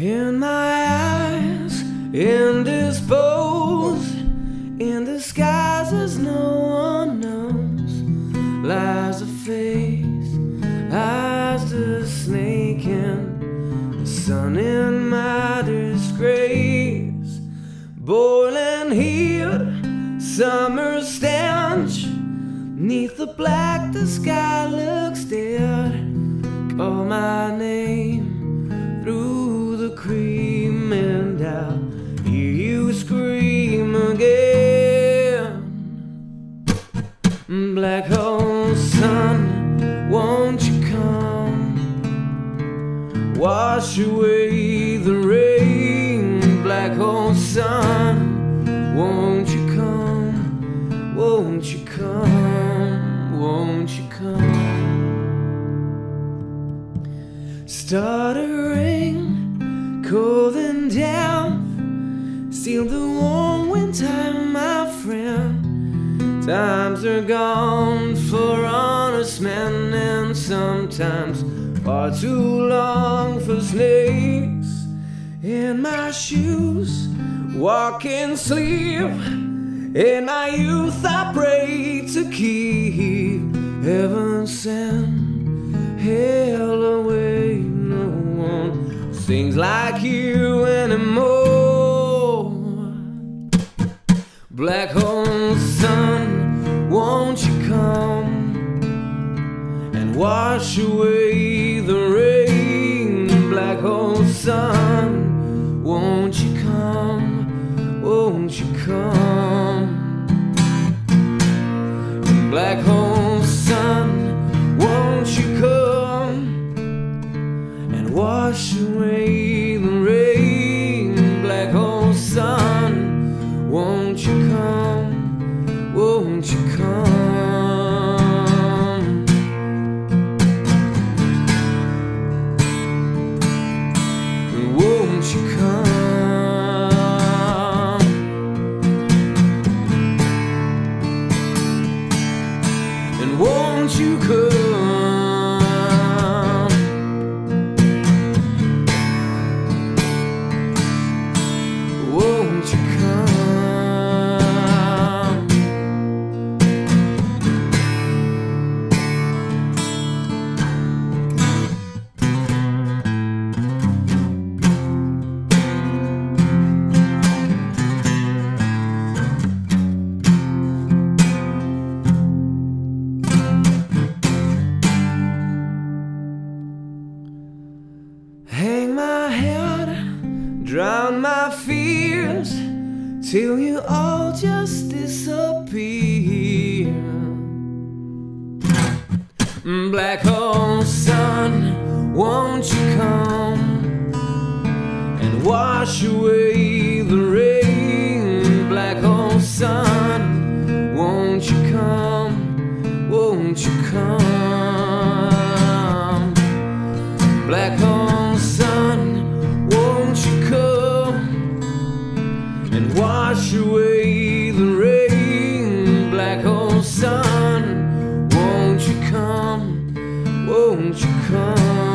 In my eyes, indisposed, in disguises no one knows, lies a face, eyes the snake, and the sun in my disgrace, boiling here, summer stench, neath the black the sky looks dead, call my name. Black hole sun, won't you come? Wash away the rain. Black hole sun, won't you come? Won't you come? Won't you come? Stuttering, cold and damp, steal the warm friend. Times are gone for honest men, and sometimes far too long for snakes. In my shoes, walk and sleep. In my youth, I pray to keep heaven sent hell away. No one sings like you anymore. Black hole sun, wash away the rain? Black hole sun, won't you come? Won't you come? Black hole you come? Till you all just disappear. Black hole sun, won't you come and wash away the rain? Black hole sun, won't you come? Won't you come? wash away the rain, black hole sun. Won't you come? Won't you come?